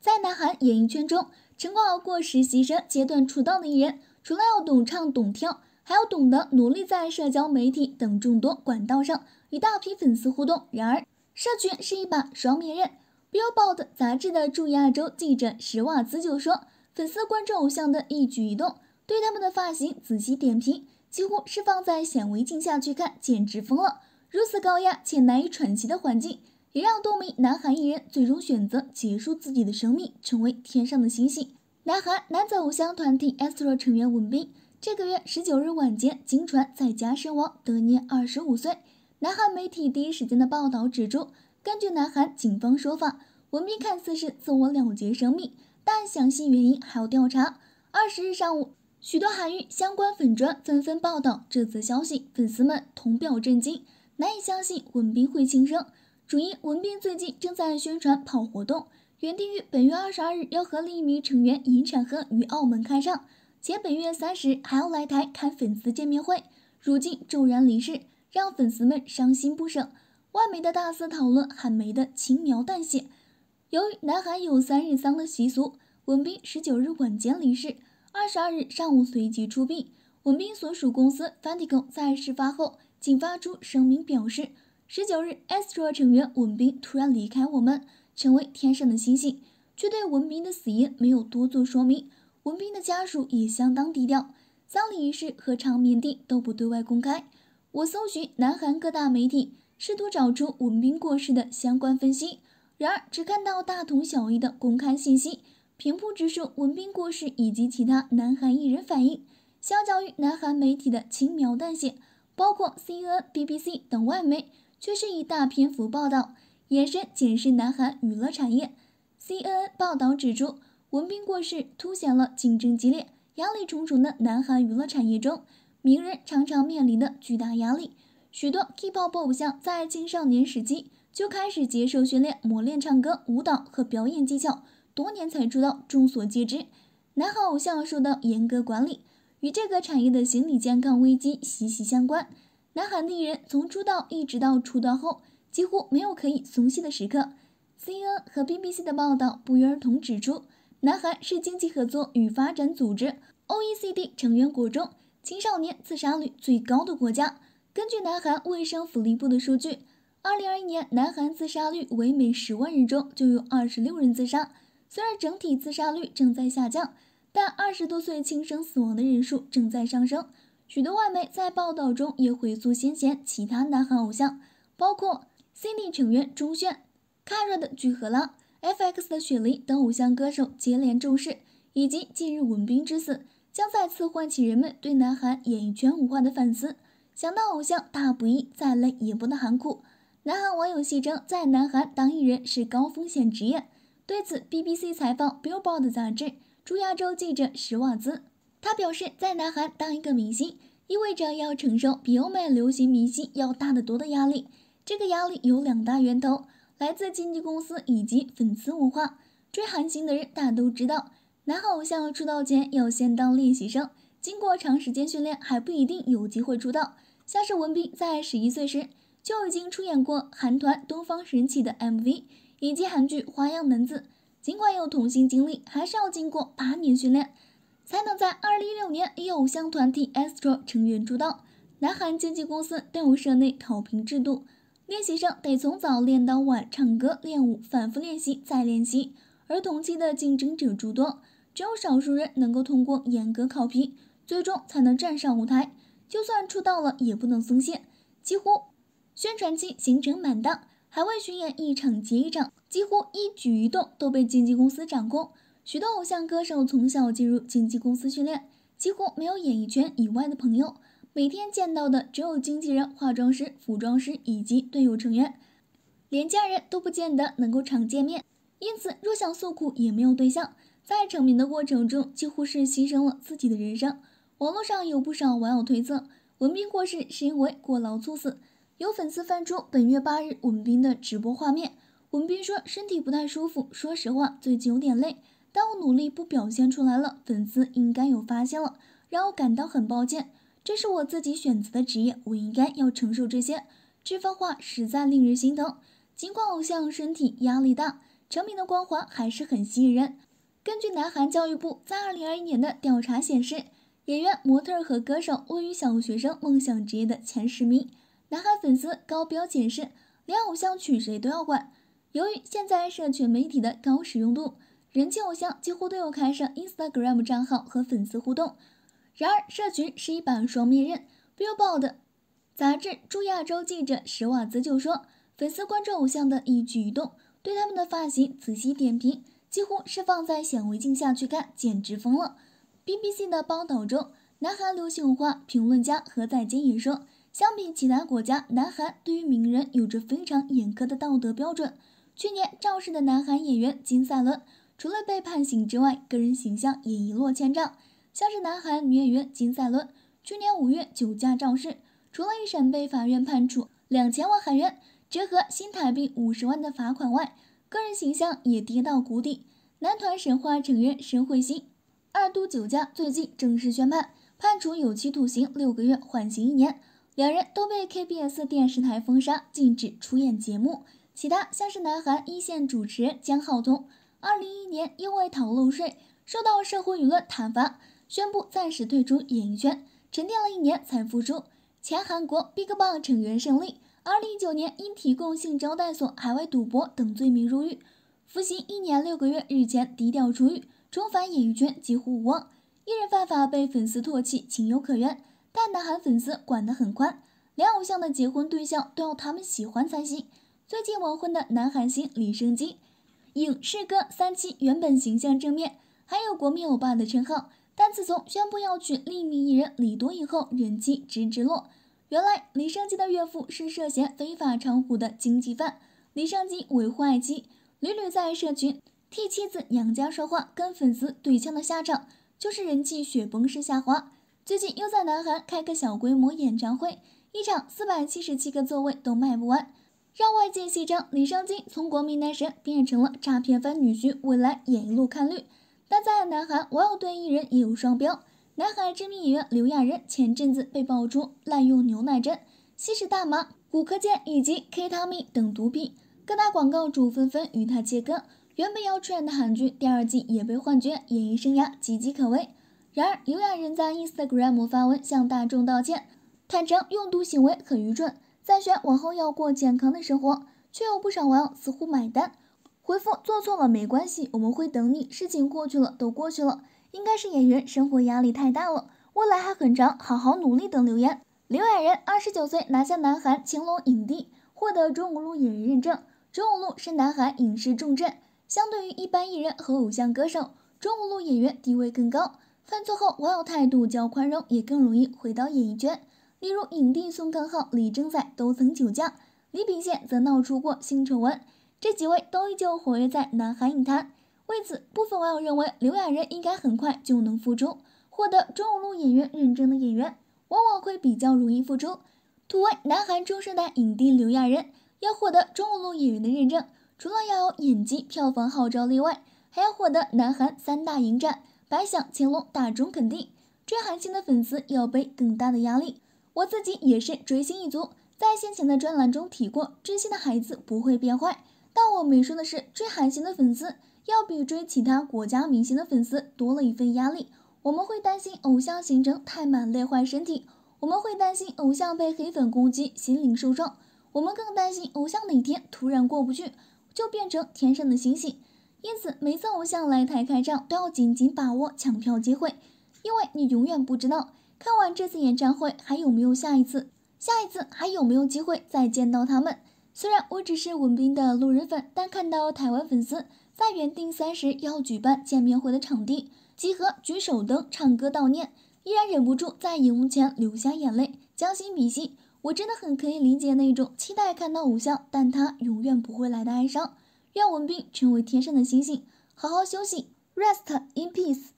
在南韩演艺圈中，成功熬过实习生阶段出道的艺人，除了要懂唱懂跳，还要懂得努力在社交媒体等众多管道上与大批粉丝互动。然而，社群是一把双面刃。Billboard 杂志的驻亚洲记者史瓦兹就说：“粉丝关注偶像的一举一动，对他们的发型仔细点评，几乎是放在显微镜下去看，简直疯了。如此高压且难以喘息的环境。”也让多名南韩艺人最终选择结束自己的生命，成为天上的星星。南韩男子偶像团体 Astro 成员文彬，这个月十九日晚间经传在家身亡，得年二十五岁。南韩媒体第一时间的报道指出，根据南韩警方说法，文彬看似是自我了结生命，但详细原因还要调查。二十日上午，许多韩娱相关粉砖纷纷报道这则消息，粉丝们同表震惊，难以相信文彬会轻生。主因文彬最近正在宣传跑活动，原定于本月二十二日要和另一名成员尹产赫于澳门开唱，且本月三十还要来台开粉丝见面会，如今骤然离世，让粉丝们伤心不舍。外媒的大肆讨论韩媒的轻描淡写。由于南韩有三日丧的习俗，文彬十九日晚间离世，二十二日上午随即出殡。文彬所属公司 Fantico 在事发后仅发出声明表示。十九日，Astro 成员文彬突然离开我们，成为天上的星星，却对文彬的死因没有多做说明。文彬的家属也相当低调，丧礼仪式和场面地都不对外公开。我搜寻南韩各大媒体，试图找出文彬过世的相关分析，然而只看到大同小异的公开信息，平铺直述文彬过世以及其他南韩艺人反应。相较于南韩媒体的轻描淡写，包括 CNN、BBC 等外媒。却是以大篇幅报道延伸检视南韩娱乐产业。CNN 报道指出，文彬过世凸显了竞争激烈、压力重重的南韩娱乐产业中，名人常常面临的巨大压力。许多 K-pop 偶像在青少年时期就开始接受训练，磨练唱歌、舞蹈和表演技巧，多年才出道。众所皆知，南韩偶像受到严格管理，与这个产业的心理健康危机息息相关。南韩艺人从出道一直到出道后，几乎没有可以松懈的时刻。CNN 和 BBC 的报道不约而同指出，南韩是经济合作与发展组织 （OECD） 成员国中青少年自杀率最高的国家。根据南韩卫生福利部的数据，2021年南韩自杀率为每十万人中就有26人自杀。虽然整体自杀率正在下降，但20多岁轻生死亡的人数正在上升。许多外媒在报道中也回溯先前其他南韩偶像，包括 CINY 成员钟铉、KARA 的具荷拉、FX 的雪梨等偶像歌手接连重视，以及近日文彬之死，将再次唤起人们对南韩演艺圈文化的反思。想到偶像大不易，再累也不能喊苦。南韩网友戏称，在南韩当艺人是高风险职业。对此，BBC 采访 Billboard 杂志驻亚洲记者史瓦兹。他表示，在南韩当一个明星，意味着要承受比欧美流行明星要大得多的压力。这个压力有两大源头，来自经纪公司以及粉丝文化。追韩星的人大都知道，男偶像出道前要先当练习生，经过长时间训练还不一定有机会出道。像是文彬在十一岁时就已经出演过韩团东方神起的 MV，以及韩剧《花样男子》。尽管有童星经历，还是要经过八年训练。才能在二零一六年以偶像团体 Astro 成员出道。南韩经纪公司都有社内考评制度，练习生得从早练到晚，唱歌、练舞，反复练习再练习。而同期的竞争者诸多，只有少数人能够通过严格考评，最终才能站上舞台。就算出道了，也不能松懈，几乎宣传期行程满档，海外巡演一场接一场，几乎一举一动都被经纪公司掌控。许多偶像歌手从小进入经纪公司训练，几乎没有演艺圈以外的朋友，每天见到的只有经纪人、化妆师、服装师以及队友成员，连家人都不见得能够常见面。因此，若想诉苦也没有对象，在成名的过程中几乎是牺牲了自己的人生。网络上有不少网友推测，文彬过世是因为过劳猝死。有粉丝翻出本月八日文彬的直播画面，文彬说身体不太舒服，说实话最近有点累。但我努力不表现出来了，粉丝应该有发现了，让我感到很抱歉。这是我自己选择的职业，我应该要承受这些。这番话实在令人心疼。尽管偶像身体压力大，成名的光环还是很吸引人。根据南韩教育部在二零二一年的调查显示，演员、模特和歌手位于小学生梦想职业的前十名。南韩粉丝高标解释，连偶像娶谁都要管。由于现在社群媒体的高使用度，人气偶像几乎都有开设 Instagram 账号和粉丝互动。然而，社群是一把双面刃。Billboard 杂志驻亚洲记者史瓦兹就说：“粉丝关注偶像的一举一动，对他们的发型仔细点评，几乎是放在显微镜下去看，简直疯了。” BBC 的报道中，南韩流行文化评论家何在坚也说：“相比其他国家，南韩对于名人有着非常严苛的道德标准。去年肇事的南韩演员金赛纶，除了被判刑之外，个人形象也一落千丈。像是南韩女演员金赛纶，去年五月酒驾肇事。”除了一审被法院判处两千万韩元（折合新台币五十万）的罚款外，个人形象也跌到谷底。男团神话成员申彗星二度酒驾，最近正式宣判，判处有期徒刑六个月，缓刑一年。两人都被 KBS 电视台封杀，禁止出演节目。其他像是南韩一线主持人姜浩彤，二零一一年因为逃漏税受到社会舆论挞伐，宣布暂时退出演艺圈，沉淀了一年才复出。前韩国 BigBang 成员胜利，二零一九年因提供性招待所、海外赌博等罪名入狱，服刑一年六个月，日前低调出狱，重返演艺圈几乎无望。艺人犯法被粉丝唾弃，情有可原，但南韩粉丝管得很宽，连偶像的结婚对象都要他们喜欢才行。最近完婚的南韩星李胜基，影视歌三期原本形象正面，还有国民欧巴的称号，但自从宣布要娶另一名艺人李多以后，人气直直落。原来李尚基的岳父是涉嫌非法炒股的经济犯，李尚基维护爱妻，屡屡在社群替妻子娘家说话，跟粉丝对呛的下场就是人气雪崩式下滑。最近又在南韩开个小规模演唱会，一场四百七十七个座位都卖不完，让外界戏称李胜基从国民男神变成了诈骗犯女婿，未来演一路看绿。但在南韩，网友对艺人也有双标。南海知名演员刘亚仁前阵子被爆出滥用牛奶针、吸食大麻、骨科碱以及 K 他命等毒品，各大广告主纷纷与他切割。原本要出演的韩剧第二季也被换角，演艺生涯岌岌可危。然而，刘亚仁在 Instagram 发文向大众道歉，坦诚用毒行为很愚蠢，再选往后要过健康的生活，却有不少网友似乎买单，回复做错了没关系，我们会等你，事情过去了都过去了。应该是演员生活压力太大了，未来还很长，好好努力等留言。刘亚仁二十九岁拿下南韩青龙影帝，获得中五路演员认证。中五路是南韩影视重镇，相对于一般艺人和偶像歌手，中五路演员地位更高。犯错后网友态度较宽容，也更容易回到演艺圈。例如影帝宋康昊、李正宰都曾酒驾，李秉宪则闹出过性丑闻，这几位都依旧活跃在南韩影坛。为此，部分网友认为刘亚仁应该很快就能复出。获得中五路演员认证的演员，往往会比较容易复出。土为南韩中生代影帝刘亚仁，要获得中五路演员的认证，除了要有演技、票房号召力外，还要获得南韩三大影展白想、乾隆大众肯定。追韩星的粉丝要背更大的压力。我自己也是追星一族，在先前的专栏中提过，追星的孩子不会变坏。但我没说的是，追韩星的粉丝。要比追其他国家明星的粉丝多了一份压力。我们会担心偶像行程太满累坏身体，我们会担心偶像被黑粉攻击心灵受创，我们更担心偶像哪天突然过不去就变成天上的星星。因此，每次偶像来台开唱都要紧紧把握抢票机会，因为你永远不知道看完这次演唱会还有没有下一次，下一次还有没有机会再见到他们。虽然我只是文斌的路人粉，但看到台湾粉丝。在原定三十要举办见面会的场地集合举手灯唱歌悼念，依然忍不住在荧幕前流下眼泪，将心比心。我真的很可以理解那种期待看到偶像，但他永远不会来的哀伤。愿文斌成为天上的星星，好好休息，rest in peace。